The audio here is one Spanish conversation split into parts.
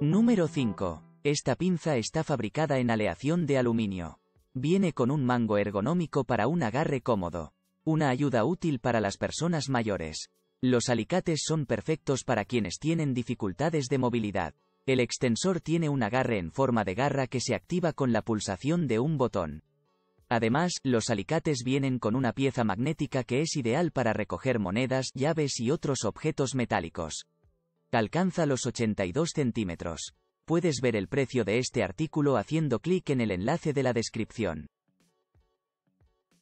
Número 5. Esta pinza está fabricada en aleación de aluminio. Viene con un mango ergonómico para un agarre cómodo. Una ayuda útil para las personas mayores. Los alicates son perfectos para quienes tienen dificultades de movilidad. El extensor tiene un agarre en forma de garra que se activa con la pulsación de un botón. Además, los alicates vienen con una pieza magnética que es ideal para recoger monedas, llaves y otros objetos metálicos. Alcanza los 82 centímetros. Puedes ver el precio de este artículo haciendo clic en el enlace de la descripción.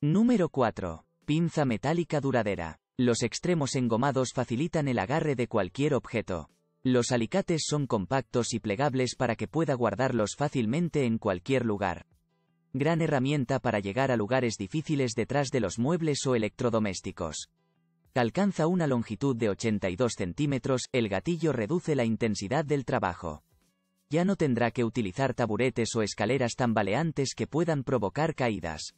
Número 4. Pinza metálica duradera. Los extremos engomados facilitan el agarre de cualquier objeto. Los alicates son compactos y plegables para que pueda guardarlos fácilmente en cualquier lugar. Gran herramienta para llegar a lugares difíciles detrás de los muebles o electrodomésticos alcanza una longitud de 82 centímetros, el gatillo reduce la intensidad del trabajo. Ya no tendrá que utilizar taburetes o escaleras tambaleantes que puedan provocar caídas.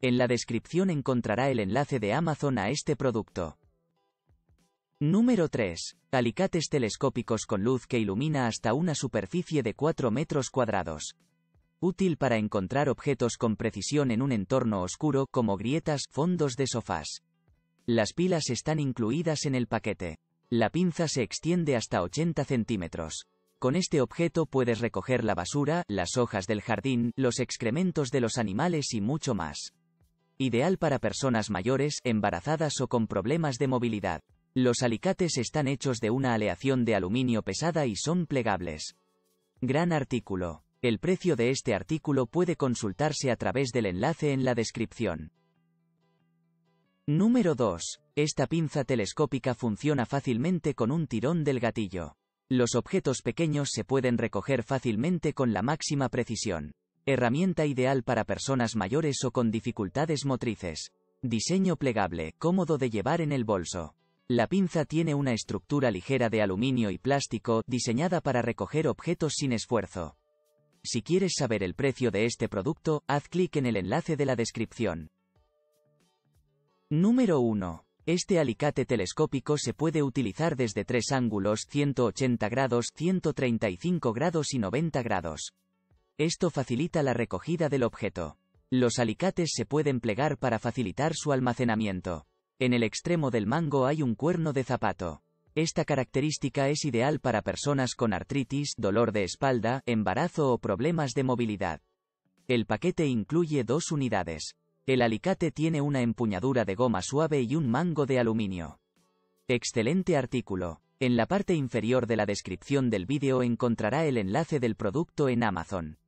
En la descripción encontrará el enlace de Amazon a este producto. Número 3. Alicates telescópicos con luz que ilumina hasta una superficie de 4 metros cuadrados. Útil para encontrar objetos con precisión en un entorno oscuro como grietas, fondos de sofás. Las pilas están incluidas en el paquete. La pinza se extiende hasta 80 centímetros. Con este objeto puedes recoger la basura, las hojas del jardín, los excrementos de los animales y mucho más. Ideal para personas mayores, embarazadas o con problemas de movilidad. Los alicates están hechos de una aleación de aluminio pesada y son plegables. Gran artículo. El precio de este artículo puede consultarse a través del enlace en la descripción. Número 2. Esta pinza telescópica funciona fácilmente con un tirón del gatillo. Los objetos pequeños se pueden recoger fácilmente con la máxima precisión. Herramienta ideal para personas mayores o con dificultades motrices. Diseño plegable, cómodo de llevar en el bolso. La pinza tiene una estructura ligera de aluminio y plástico, diseñada para recoger objetos sin esfuerzo. Si quieres saber el precio de este producto, haz clic en el enlace de la descripción. Número 1. Este alicate telescópico se puede utilizar desde tres ángulos 180 grados, 135 grados y 90 grados. Esto facilita la recogida del objeto. Los alicates se pueden plegar para facilitar su almacenamiento. En el extremo del mango hay un cuerno de zapato. Esta característica es ideal para personas con artritis, dolor de espalda, embarazo o problemas de movilidad. El paquete incluye dos unidades. El alicate tiene una empuñadura de goma suave y un mango de aluminio. Excelente artículo. En la parte inferior de la descripción del vídeo encontrará el enlace del producto en Amazon.